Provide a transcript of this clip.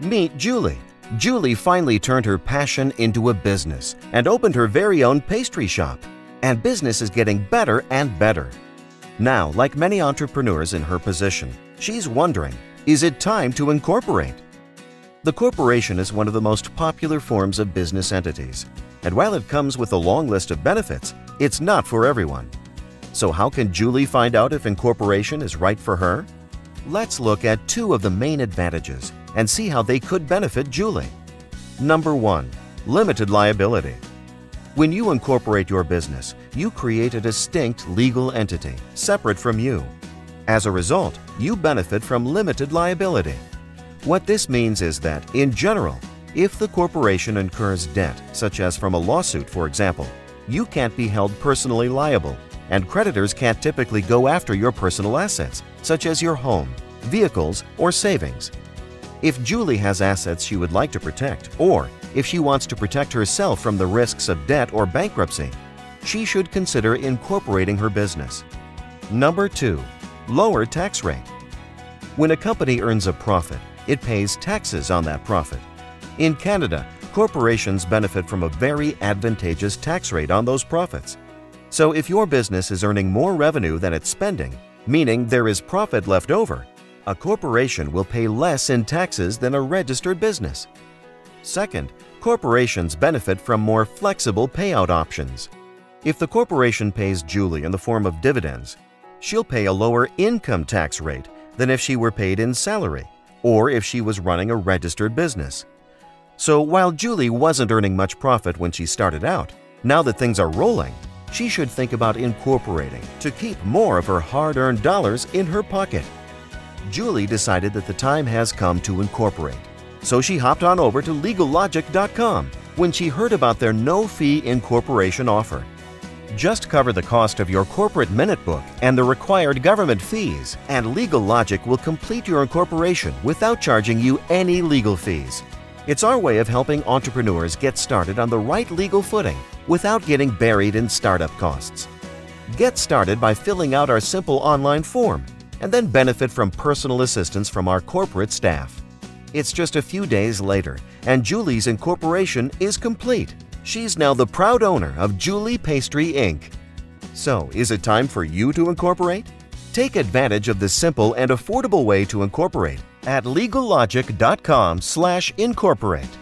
Meet Julie. Julie finally turned her passion into a business and opened her very own pastry shop. And business is getting better and better. Now, like many entrepreneurs in her position, she's wondering, is it time to incorporate? The corporation is one of the most popular forms of business entities, and while it comes with a long list of benefits, it's not for everyone. So how can Julie find out if incorporation is right for her? Let's look at two of the main advantages and see how they could benefit Julie. Number 1. Limited liability. When you incorporate your business, you create a distinct legal entity, separate from you. As a result, you benefit from limited liability. What this means is that, in general, if the corporation incurs debt, such as from a lawsuit for example, you can't be held personally liable, and creditors can't typically go after your personal assets, such as your home, vehicles, or savings. If Julie has assets she would like to protect, or if she wants to protect herself from the risks of debt or bankruptcy, she should consider incorporating her business. Number 2. Lower tax rate. When a company earns a profit, it pays taxes on that profit. In Canada, corporations benefit from a very advantageous tax rate on those profits. So if your business is earning more revenue than it's spending, meaning there is profit left over, a corporation will pay less in taxes than a registered business. Second, corporations benefit from more flexible payout options. If the corporation pays Julie in the form of dividends, she'll pay a lower income tax rate than if she were paid in salary or if she was running a registered business. So while Julie wasn't earning much profit when she started out, now that things are rolling, she should think about incorporating to keep more of her hard-earned dollars in her pocket. Julie decided that the time has come to incorporate, so she hopped on over to LegalLogik.com when she heard about their no-fee incorporation offer. Just cover the cost of your corporate minute book and the required government fees, and Legal Logik will complete your incorporation without charging you any legal fees. It's our way of helping entrepreneurs get started on the right legal footing without getting buried in startup costs. Get started by filling out our simple online form and then benefit from personal assistance from our corporate staff. It's just a few days later, and Julie's incorporation is complete. She's now the proud owner of Julie Pastry Inc. So, is it time for you to incorporate? Take advantage of the simple and affordable way to incorporate at legallogik.com/incorporate.